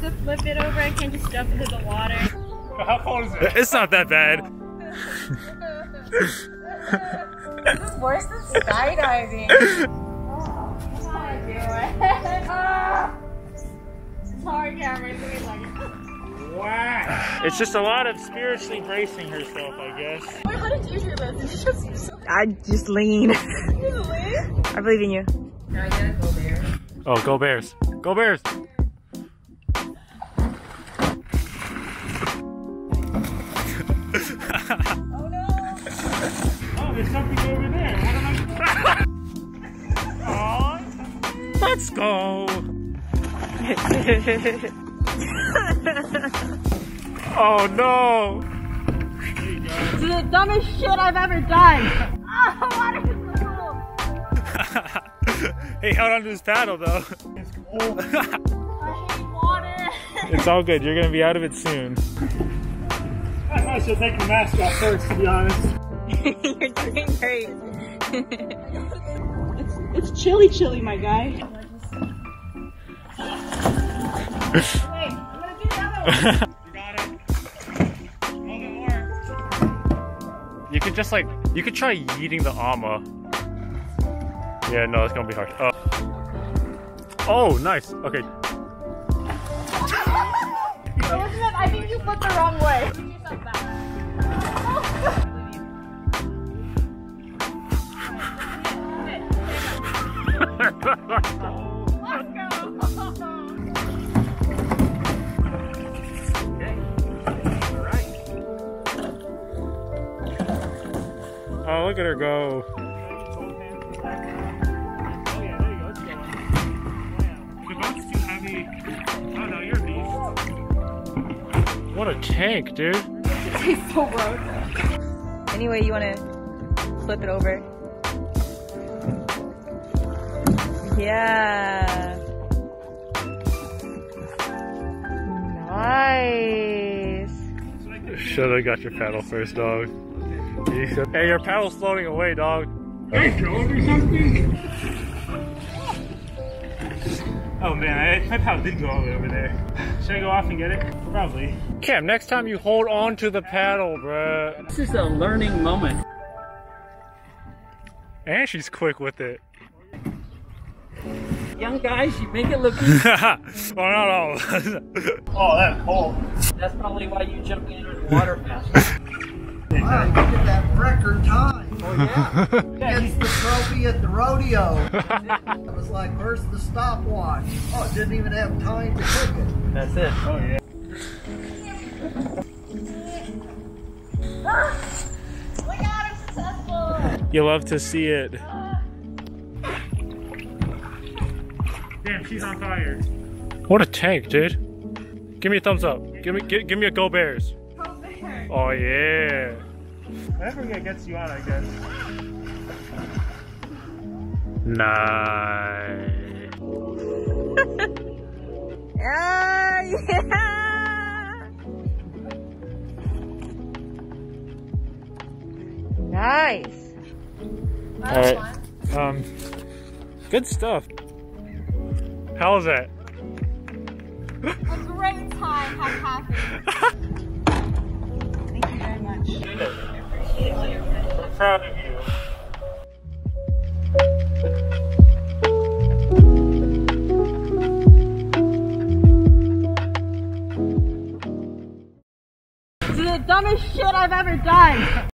to flip it over. I can't just jump into the water. How cold is it? It's not that bad. This is worse than skydiving. oh, that's how I do it. It's hard, Cameron. It's gonna be like. Wow. It's just a lot of spiritually bracing herself, I guess. Wait, how did you do this? It's just I just lean. easily. I believe in you. Now you gotta go there. Oh, go Bears. Go Bears. Oh no. Oh, there's something over there. What am I? Aw. Let's go. oh no. There you go. This is the dumbest shit I've ever done. Oh, water is. he held onto his paddle though. It's cold. I hate water. It's all good. You're gonna be out of it soon. I probably should take the mask off first, to be honest. You're doing great. It's chilly, chilly, my guy. Wait, I'm gonna do the other one. You got it. A more. You could just like, you could try yeeting the ama. Yeah, no, it's gonna be hard. Uh, oh, nice. Okay. I think you flipped the wrong way. Oh, look at her go. Boat's. Oh, no, you're a beast. What a tank, dude. He's so gross. Anyway, you want to flip it over? Yeah. Nice. Should have got your paddle first, dog. Hey, your paddle's floating away, dog. Hey, drone or something? Oh man, I, my paddle did go all the way over there. Should I go off and get it? Probably. Cam, next time you hold on to the paddle, bruh. This is a learning moment. And she's quick with it. Young guys, you make it look easy. well, not all. Oh, that's cold. That's probably why you jump in the water faster. Wow, you get that record time. Oh yeah. Gets the trophy at the rodeo. It was like, where's the stopwatch? Oh, it didn't even have time to cook it. That's it. Oh yeah. Oh my god, I'm successful. you love to see it. Damn, she's on fire. What a tank, dude. Give me a thumbs up. Give me, give, give me a go Bears. Go there. Oh yeah. Whatever gets you out, I guess. Nice. Ah, yeah. Nice. All right. Um, good stuff. How was that? A great time has happened. proud of you. This is the dumbest shit I've ever done.